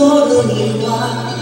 Lord, Lord, you are.